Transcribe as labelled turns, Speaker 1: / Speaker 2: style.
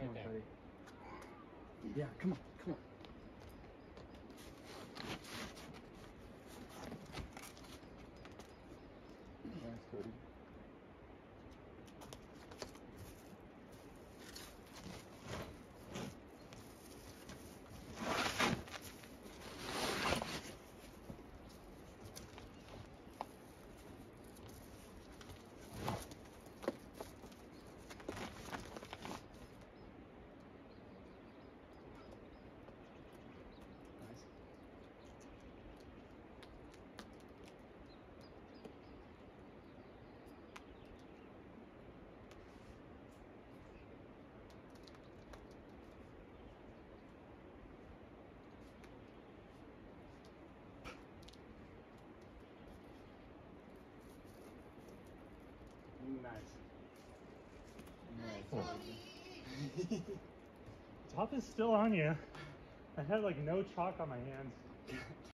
Speaker 1: Come. Right
Speaker 2: on,
Speaker 1: there.
Speaker 2: buddy. Yeah, come on, come on. Nice, Kody. Nice.
Speaker 1: Nice.
Speaker 2: Nice.
Speaker 3: Top is still on you. I had like no chalk on my hands.